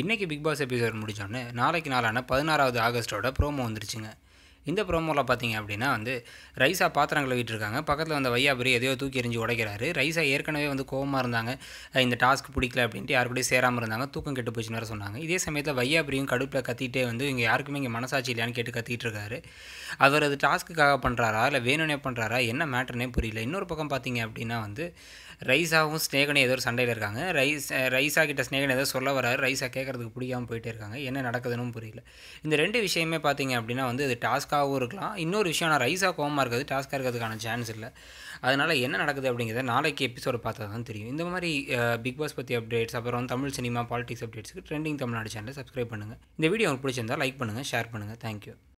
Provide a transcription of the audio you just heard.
இன்றைக்கி big pass episode முடிச்சோடனே நாளைக்கு நாளான பதினாறாவது ஆகஸ்ட்டோட ப்ரோமோ வந்துருச்சுங்க. இந்த ப்ரோமோவில் பார்த்தீங்க அப்படின்னா வந்து ரைஸா பாத்திரம் கழுவிட்டு இருக்காங்க பக்கத்தில் வந்த வையாபுரி எதையோ தூக்கி எறிஞ்சு உடைக்கிறாரு. ரைஸா ஏற்கனவே வந்து கோவமாக இருந்தாங்க. இந்த டாஸ்க் பிடிக்கல அப்படின்ட்டு யாரு சேராமல் இருந்தாங்க. தூக்கம் கெட்டு போச்சுன்னு வேறு சொன்னாங்க. இதே சமயத்தில் வையாபுரியும் கடுப்பில் கத்திட்டே வந்து இங்கே யாருக்குமே இங்கே மனசாட்சி இல்லையான்னு கேட்டு கத்திட்டு இருக்காரு. அவர் அது டாஸ்க்குக்காக பண்ணுறாரா இல்லை வேணும்னே பண்ணுறாரா என்ன மேட்டர்னே புரியல. இன்னொரு பக்கம் பார்த்தீங்க அப்படின்னா வந்து ரைஸாவும் ஸ்னேகனும் ஏதோ ஒரு சண்டையில் இருக்காங்க. ரைஸ் அஹ் ரைஸா கிட்ட ஸ்னேகன் ஏதோ சொல்ல வராரு. ரைஸா கேட்குறதுக்கு பிடிக்காமல் போயிட்டே இருக்காங்க. என்ன நடக்குதுன்னு புரியல. இந்த ரெண்டு விஷயமே பார்த்தீங்க அப்படின்னா வந்து இது டாஸ்க் டாஸ்க்காகவும் இருக்கலாம். இன்னொரு விஷயம் நான் ரைஸாக கோவமாக இருக்கிறது டாஸ்க்காக இருக்கிறதுக்கான சான்ஸ் இல்லை. அதனால் என்ன நடக்குது அப்படிங்கிறத நாளைக்கு எபிசோடு பார்த்தா தான் தெரியும். இந்த மாதிரி பிக் பாஸ் பற்றி அப்டேட்ஸ் அப்புறம் தமிழ் சினிமா பாலிடிக்ஸ் அப்டேட்ஸ்க்கு ட்ரெண்டிங் தமிழ்நாடு சேனலை சப்ஸ்கிரைப் பண்ணுங்கள் இந்த வீடியோ உங்களுக்கு பிடிச்சிருந்தா லைக் பண்ணுங்கள் ஷேர் பண்ணுங்கள் தேங்க்யூ